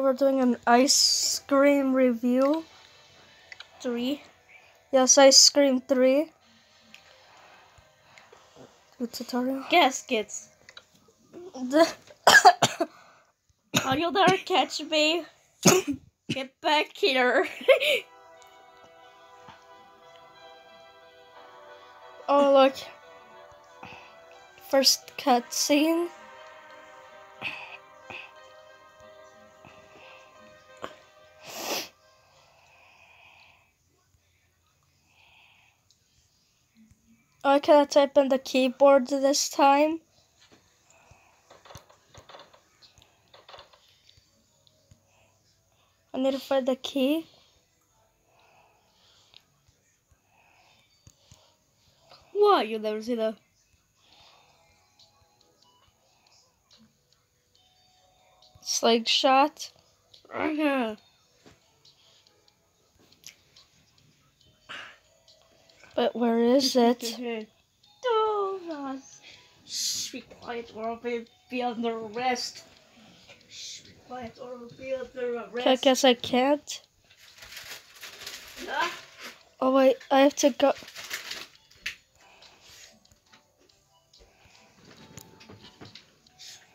We're doing an ice scream review. Three. Yes, ice scream three. Good tutorial. Gaskets. The How you'll never catch me. Get back here. oh look. First cutscene. Oh, can I type in the keyboard this time? I need to find the key. what? You'll never see the. Slingshot. Uh-huh. But where is it? Oh. Shh, be quiet or I'll be, be under arrest. Shh, be quiet or I'll be under I guess I can't. Oh wait, I have to go.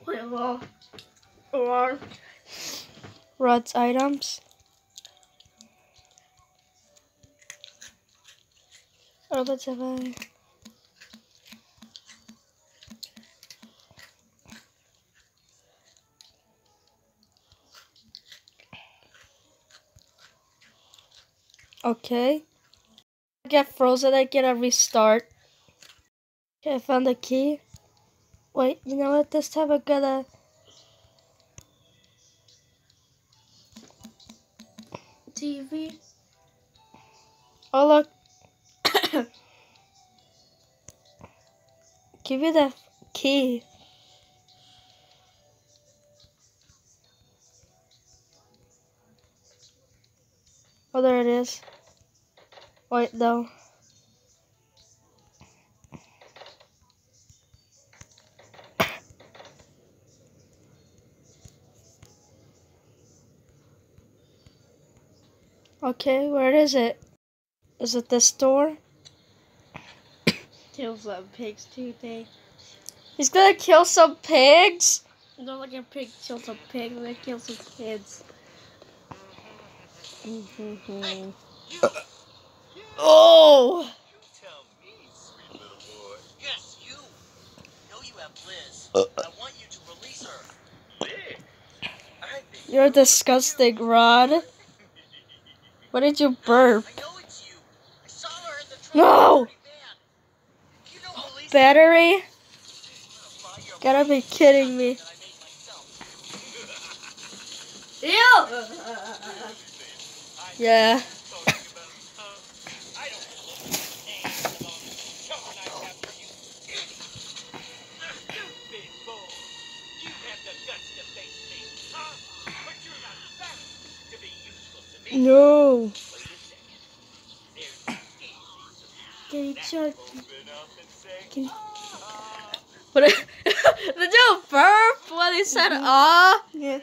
Wait, well, or Rod's items. Oh, let's have a. Okay. I get frozen, I get a restart. Okay, I found the key. Wait, you know what? This time I gotta. TV. Oh look. Give me the key. Oh, there it is. Wait, no. Okay, where is it? Is it this door? Kill some pigs today. He's gonna kill some pigs? Don't let your pig kill some pigs, they kill some kids. Mm-hmm. Oh! Tell me, sweet little boy. Yes, you. Know you have Lis. Uh, I want you to release her. Lis? I think You're disgusting, Rod. What did you burp? I know it's you. I saw her in the truck. No! Van. You don't release Battery? Gotta be kidding me. that I made myself. Ew! Yeah. Talking about, I don't know. Come on, I capture you. Stupid boy. You have the guts to face me, huh? But you're not fat to be useful to me. No. Wait a second. There's easy. Can you check? Open up and What? Did you burp when he said ah? Yeah.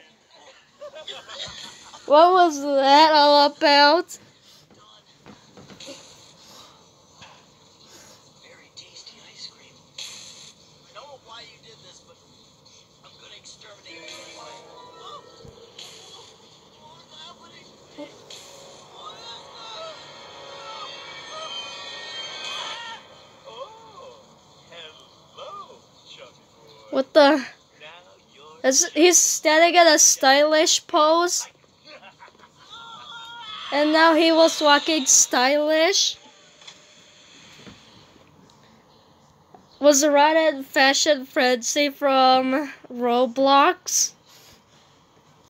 What was that all about? What the? Is, he's standing in a stylish pose. And now he was walking stylish. Was Rod in Fashion Frenzy from Roblox?